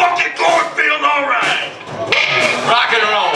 fucking cornfield, all right. Rock and roll.